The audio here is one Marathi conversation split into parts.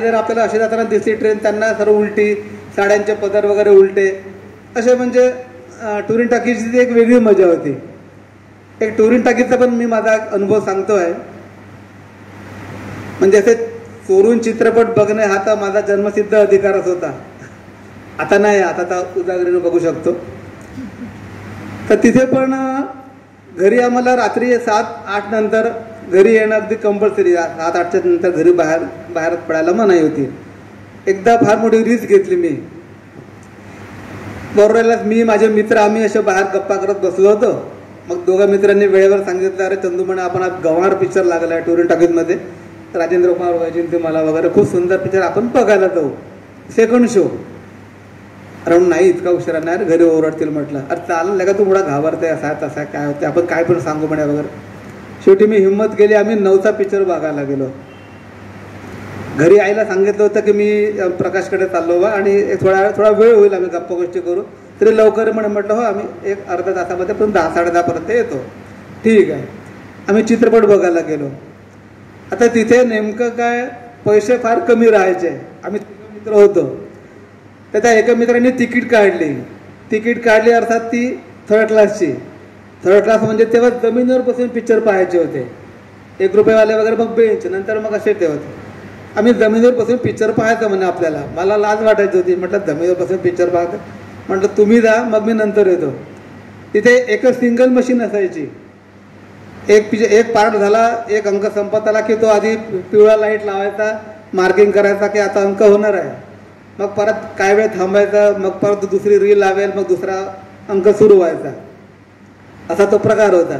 जर आपल्याला असे जाताना दिसली ट्रेन त्यांना सर्व उलटी साड्यांचे पदर वगैरे उलटे. असे म्हणजे टुरिंग टाकीची एक वेगळी मजा होती. एक टुरिंग टाकीचा पण मी माझा अनुभव अनुभव सांगतोय. म्हणजे असे चोरून चित्रपट बघणे हा तर माझा जन्मसिद्ध अधिकारच होता. आता नाही आता तर उजागरीनं बघू शकतो. तर तिथे पण घरी आम्हाला रात्री सात आठ नंतर घरी येणं अगदी कंपल्सरी सात आठच्या नंतर घरी बाहेर बाहेर पडायला मनाई होती. एकदा फार मोठी रिस्क घेतली मी. बरोबरलाच मी माझे मित्र आम्ही असे बाहेर गप्पा करत बसलो होतो. मग दोघा मित्रांनी वेळेवर सांगितलं अरे चंदू म्हणे आपण आज गंवार पिक्चर लागला आहे टुरिन टॉकीजमध्ये. राजेंद्र कुमार वैजयंती मला वगैरे. खूप सुंदर पिक्चर आपण बघायला जाऊ. सेकंड शो अरे नाही इतका उशिरा नाही अरे घरी ओरडतील म्हटलं. अरे चालेल का तू मुळा घाबरते असा तसा काय होते आपण काय पण सांगू म्हणे वगैरे. शेवटी मी हिंमत केली आम्ही नवचा पिक्चर बघायला गेलो. घरी आईला सांगितलं होतं की मी प्रकाशकडे चाललो बा आणि थोडा थोडा वेळ होईल आम्ही गप्पा गोष्टी करू. तरी लवकर म्हणे म्हटलं हो आम्ही एक अर्ध्या तासामध्ये पण दहा साडे दहापर्यंत येतो. ठीक आहे. आम्ही चित्रपट बघायला गेलो. आता तिथे नेमकं काय पैसे फार कमी राहायचे. आम्ही मित्र होतो. तर त्या एका मित्राने तिकीट काढली. तिकीट काढली अर्थात ती थर्ड क्लासची थर्ड क्लास म्हणजे तेव्हा जमिनीवर बसून पिक्चर पाहायचे होते. एक रुपयेवाले वगैरे मग बेंच नंतर मग असे ते होते आम्ही जमिनीवर बसून पिक्चर पाहायचं म्हणे आपल्याला. मला लाज वाटायची होती. म्हटलं जमिनीवर बसून पिक्चर पाहतं. म्हटलं तुम्ही जा मग मी नंतर येतो. तिथे एकच सिंगल मशीन असायची. एक पिच एक पार्ट झाला एक अंक संपत आला की तो आधी पिवळा लाइट लावायचा मार्किंग करायचा की आता अंक होणार आहे. मग परत काय वेळ थांबायचा? मग परत दुसरी रील लावेल मग दुसरा अंक सुरू व्हायचा. असा तो प्रकार होता.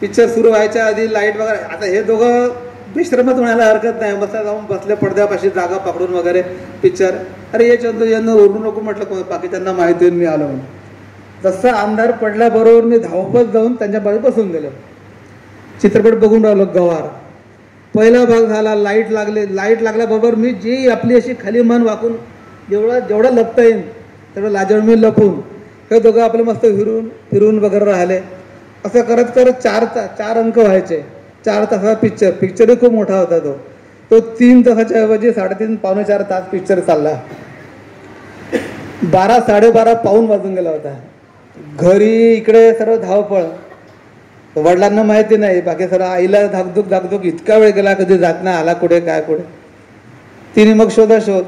पिक्चर सुरू व्हायच्या आधी लाइट वगैरे आता हे दोघं विश्रमच म्हणायला हरकत नाही. बसल्या जाऊन बसल्या पडद्यापाशी जागा पकडून वगैरे पिक्चर अरे हे चंदू यांना ओरडू नको म्हटलं कोण? बाकी त्यांना माहिती मी आलो म्हणून. जसं अंधार पडल्याबरोबर मी धावपत जाऊन त्यांच्या बाजू बसून गेलो. चित्रपट बघून राहिलो गवार. पहिला भाग झाला लाइट लागले. लाइट लागल्याबरोबर मी जी आपली अशी खाली मन वाकून जेवढा जेवढा लपता येईल तेवढं लाजवण मी लपून. हे दोघं आपले मस्त फिरून फिरून वगैरे राहिले. असं करत करत चार ता चार अंक व्हायचे. चार तासाचा पिक्चर पिक्चरही खूप मोठा होता तो. तो तीन तासाच्या ऐवजी साडेतीन पावणे चार तास पिक्चर चालला. बारा साडेबारा पाऊन वाजून गेला होता. घरी इकडे सर्व धावपळ. वडिलांना माहिती नाही. बाकी सर्व आईला धाकधूक धाकधूक इतका वेळ गेला कधी जात नाही आला कुठे काय कुठे. तिने मग शोधा शोध.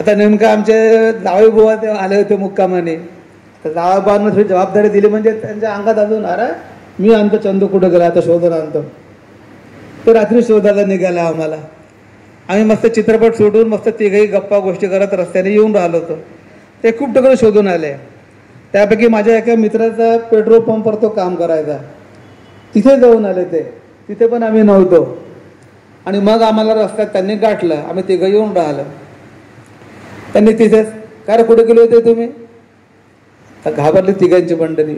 आता नेमकं आमचे जावई बुवा ते आले होते मुक्कामाने. तर जावई थोडी जबाबदारी दिली म्हणजे त्यांच्या अंगात अजून अरे मी आणतो चंदू कुठं गेला? आता शोधून आणतो. तो रात्री शोधायला निघाला आम्हाला. आम्ही मस्त चित्रपट सोडून मस्त तिघही गप्पा गोष्टी करत रस्त्याने येऊन राहिलो होतो. ते खूप ठिकाणी शोधून आले. त्यापैकी माझ्या एका मित्राचा पेट्रोल पंपवर तो काम करायचा. तिथे जाऊन आले ते. तिथे पण आम्ही नव्हतो. आणि मग आम्हाला रस्त्यात त्यांनी गाठलं. आम्ही तिघं येऊन राहिलं. त्यांनी तिथेच काय कुठे गेले होते तुम्ही? तर घाबरली तिघांची मंडळी.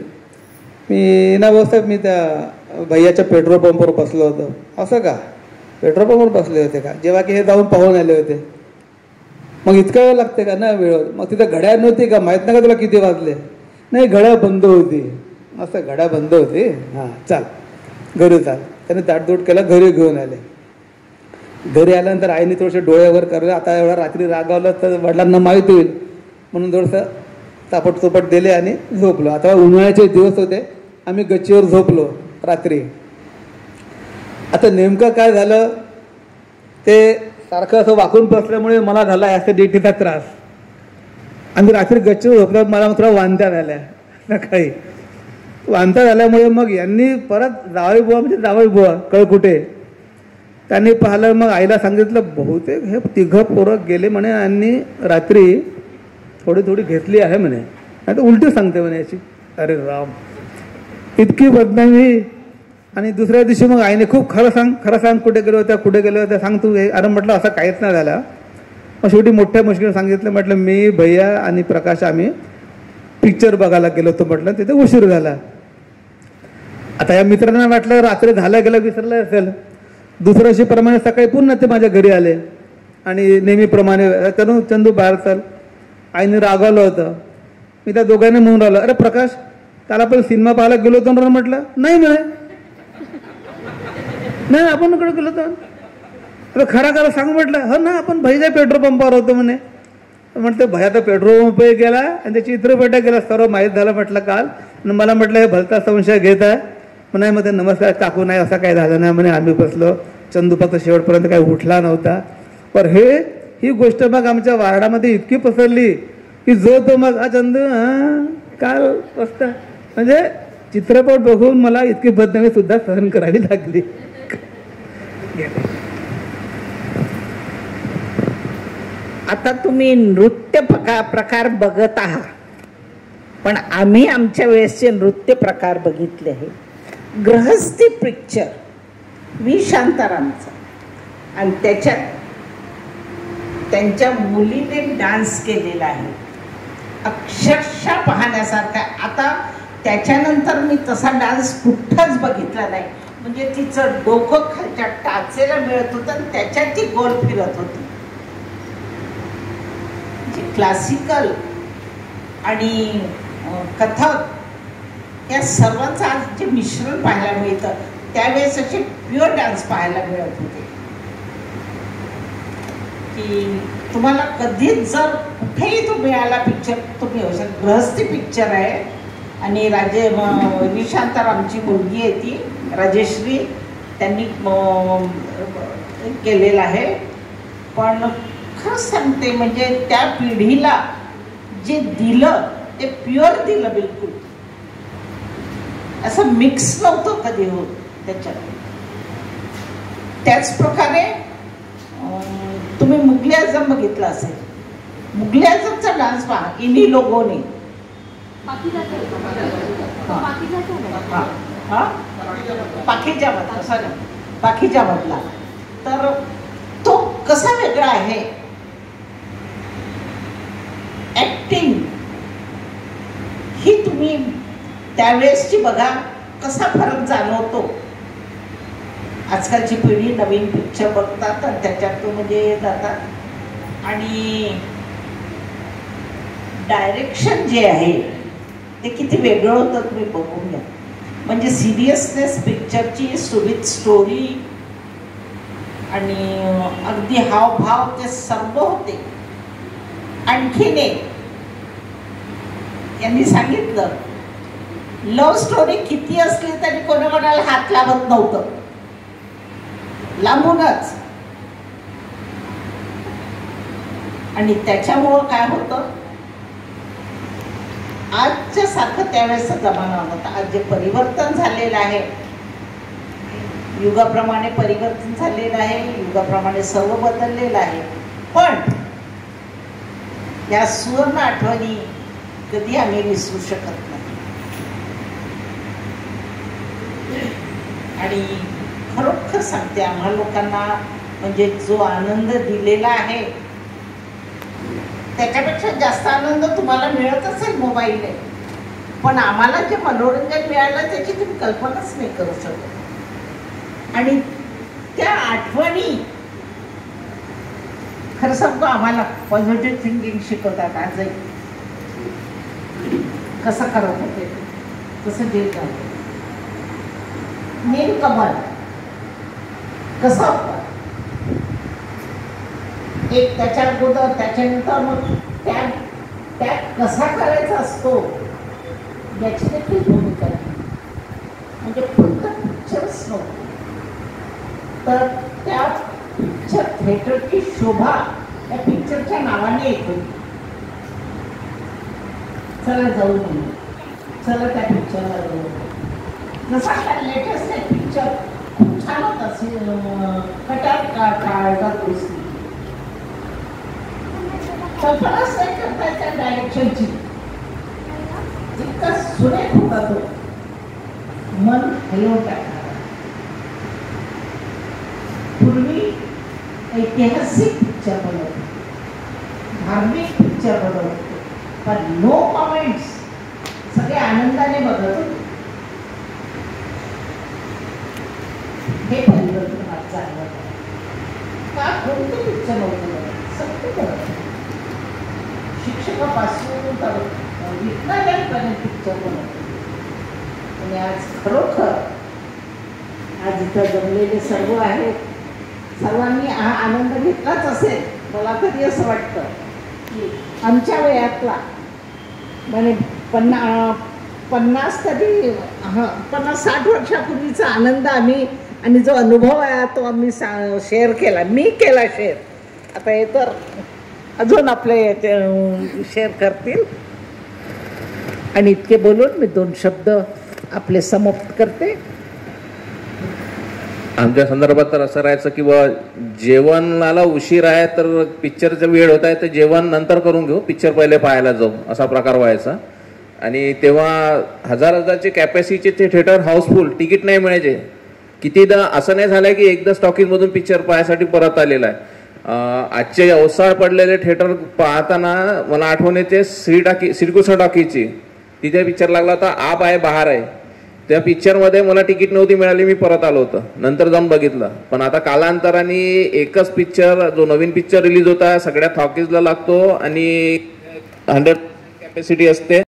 मी ना व्यवस्थित मी त्या भैयाच्या पेट्रोल पंपवर बसलो होतो. असं का? पेट्रोल पंपवर बसले होते का? जेव्हा की हे जाऊन पाहून आले होते. मग इतका वेळ लागते का? ना वेळ मग तिथं घड्याळ नव्हती का? माहीत नाही का तुला किती वाजले. नाही घड्याळ बंद होती. असं घड्याळ बंद होती? हां चाल. घरी चाल. त्याने दाटदूट केला घरी घेऊन आले. घरी आल्यानंतर आईने थोडंसं डोळे वगैरे आता एवढा रात्री रागावलं तर वडिलांना माहीत होईल. म्हणून थोडंसं तापट चोपट दिले आणि झोपलो. आता उन्हाळ्याचे दिवस होते. आम्ही गच्चीवर झोपलो रात्री. आता नेमकं काय झालं? ते सारखं असं वाकून बसल्यामुळे मला झाला ॲसिडिटीचा त्रास. आणि रात्री गच्चीवर झोपल्यावर मला थोडा वांत्या झाल्या. सकाळी वांत्या झाल्यामुळे मग यांनी परत जावई बुवा म्हणजे जावई बुवा कळकुटे त्यांनी पाहिलं मग आईला सांगितलं बहुतेक हे तिघं पोरं गेले म्हणे आणि रात्री थोडी थोडी घेतली आहे म्हणे. नाही तर उलटी सांगते म्हणे याची. अरे राम. इतकी बदनामी. आणि दुसऱ्या दिवशी मग आईने खूप खरं सांग खरं सांग कुठे गेलो होत्या कुठे गेलो होत्या सांग तू. हे अरे म्हटलं असं काहीच नाही झाला. मग शेवटी मोठ्या मुश्किल सांगितलं म्हटलं मी भैया आणि प्रकाश आम्ही पिक्चर बघायला गेलो होतो म्हटलं तिथे उशीर झाला. आता या मित्रांना वाटलं रात्री झालं गेलं विसरलं असेल. दुसऱ्या प्रमाणे सकाळी पुन्हा ते माझ्या घरी आले. आणि नेहमीप्रमाणे तनु चंदू बाहेर चाल. आईने रागावलं होतं. मी त्या दोघांनी म्हणून राहिलो अरे प्रकाश काल आपण सिनेमा पाहायला गेलो होतो ना म्हटलं. नाही म्हणे. नाही आपण कडे गेलो होतो. तर खरा खरं सांग म्हटलं. हो ना आपण भैजा पेट्रोल पंपावर होतो म्हणे. म्हणते भया तर पेट्रोल पंप गेला आणि त्याची चित्रपटा गेला सर्व माहीत झालं म्हटलं काल. आणि मला म्हटलं हे भलता संशय घेत आहे. म्हणे मध्ये नमस्कार टाकू नाही असं काही झालं नाही. म्हणे आम्ही बसलो. चंदू फक्त शेवटपर्यंत काही उठला नव्हता. पण हे ही गोष्ट मग आमच्या वार्डामध्ये इतकी पसरली की जो तो मग हा चंदू काल असता म्हणजे चित्रपट बघून मला इतकी बदनामी सुद्धा सहन करावी लागली. आता तुम्ही नृत्य प्रकार प्रकार बघत आहात. पण आम्ही आमच्या वेळेसचे नृत्य प्रकार बघितले आहे ग्रहस्थी पिक्चर वी शांतारामचा आणि त्याच्यात त्यांच्या मुलीने डान्स केलेला आहे. अक्षरशः पाहण्यासारखा आता त्याच्यानंतर मी तसा डान्स कुठंच बघितला नाही. म्हणजे तिचं डोकं खालच्या टाचेला मिळत होतं आणि त्याच्यात ती गोल फिरत होती. क्लासिकल आणि कथक या सर्वांचं आज जे मिश्रण पाहायला मिळतं त्यावेळेस असे प्युअर डान्स पाहायला मिळत होते. की तुम्हाला कधीच जर कुठेही तो मिळाला पिक्चर तुम्ही गृहस्थी पिक्चर आहे. आणि राजे विशांतारामची मुलगी आहे ती राजेश्री त्यांनी केलेला आहे. पण खरंच सांगते म्हणजे त्या पिढीला जे दिलं ते प्युअर दिलं बिलकुल. असं मिक्स नव्हतं कधी होत. त्याच्यात. त्याचप्रकारे तुम्ही मुघली आजम बघितला असेल. मुघली आजमचा डान्स पहा इनी लोगोने. पाखीच्या मधला सॉरी तर तो कसा वेगळा आहे? ऍक्टिंग ही तुम्ही त्यावेळेसची बघा कसा फरक जाणवतो? आजकालची पिढी नवीन पिक्चर बघतात आणि त्याच्यातून म्हणजे जातात. आणि डायरेक्शन जे आहे ते किती वेगळं होतं तुम्ही बघून घ्या. म्हणजे सिरियसनेस पिक्चरची सुविध स्टोरी आणि अगदी हावभाव ते सर्व होते. आणखीन एक यांनी सांगितलं लव्ह स्टोरी किती असली तरी कोणाकोणाला हात लावत नव्हतं. लांबूनच. आणि त्याच्यामुळं काय होतं? आजच्या सारखं त्यावेळेस जमाना होता. आज जे परिवर्तन झालेलं आहे युगाप्रमाणे परिवर्तन झालेलं आहे युगाप्रमाणे सर्व बदललेलं आहे. पण या सुवर्ण आठवणी कधी आम्ही विसरू शकत नाही. आणि खरोखर सांगते आम्हा लोकांना म्हणजे जो आनंद दिलेला आहे त्याच्यापेक्षा जास्त आनंद तुम्हाला मिळत असेल मोबाईलने. पण आम्हाला जे मनोरंजन मिळालं त्याची तुम्ही कल्पनाच नाही करू शकत. आणि त्या आठवणी खरं सांगतो आम्हाला पॉझिटिव्ह थिंकिंग शिकवतात आजही. कसं करत होते तसं जे मेन कमल. कसा? होता एक त्याच्या अगोदर त्याच्यानंतर मग त्या त्या कसा करायचा असतो याची देखील भूमिका म्हणजे फक्त पिक्चरच नव्हते. तर त्या पिक्चर थिएटरची शोभा त्या पिक्चरच्या नावाने येतो. चला जाऊ चला त्या पिक्चरला जाऊ जसा लेटेस्ट आहे पिक्चर खूप छान होता कटार का काळगा दोस्ती कल्पनाच नाही करता त्या डायरेक्शनची इतका सुरेख होता तो. मन हलवून टाकणार. पूर्वी ऐतिहासिक पिक्चर बनवतो धार्मिक पिक्चर बनवतो पण नो कॉमेंट्स सगळे आनंदाने बघत होते. हे परिवर्तन आज जाणवत का कोणतं तुमचं नव्हतं सत्य करत शिक्षकापासून तर विज्ञानापर्यंत पिक्चर बनवतो आणि आज खरोखर आज इथं जमलेले सर्व आहेत. सर्वांनी हा आनंद घेतलाच असेल. मला तरी असं वाटतं की आमच्या वयातला म्हणजे पन्ना पन्नास तरी हां पन्नास साठ वर्षापूर्वीचा आनंद आम्ही आणि जो अनुभव आहे तो आम्ही सा शेअर केला. मी केला शेअर आता हे तर अजून आपले शेअर करतील. आणि इतके बोलून मी दोन शब्द आपले समाप्त करते. आमच्या संदर्भात तर असं राहायचं की बा जेवणाला उशीर आहे तर पिक्चरचा वेळ होत आहे तर जेवण नंतर करून घेऊ. पिक्चर पहिले पाहायला जाऊ असा प्रकार व्हायचा. आणि तेव्हा हजार हजारचे कॅपॅसिटीचे ते थिएटर हाऊसफुल तिकीट नाही मिळायचे. कितीदा असं नाही झालंय की एकदा स्टॉकिंगमधून पिक्चर पाहायसाठी परत आलेला आहे. आजचे अवसाळ पडलेले थिएटर पाहताना मला आठवण येते श्री टाकी श्रीकृष्ण टाकीची तिथे पिक्चर लागला होता आप आहे बहार आहे. त्या पिक्चरमध्ये मला तिकीट नव्हती मिळाली मी परत आलो होतं. नंतर जाऊन बघितलं. पण आता कालांतराने एकच पिक्चर जो नवीन पिक्चर रिलीज होता सगळ्या थॉकीजला लागतो आणि हंड्रेड कॅपॅसिटी असते.